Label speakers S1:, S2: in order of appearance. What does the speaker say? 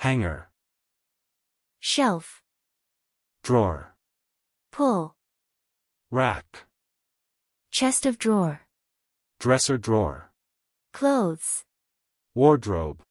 S1: hanger,
S2: shelf,
S1: drawer,
S2: pull,
S1: rack,
S2: chest of drawer,
S1: dresser drawer,
S2: clothes,
S1: wardrobe,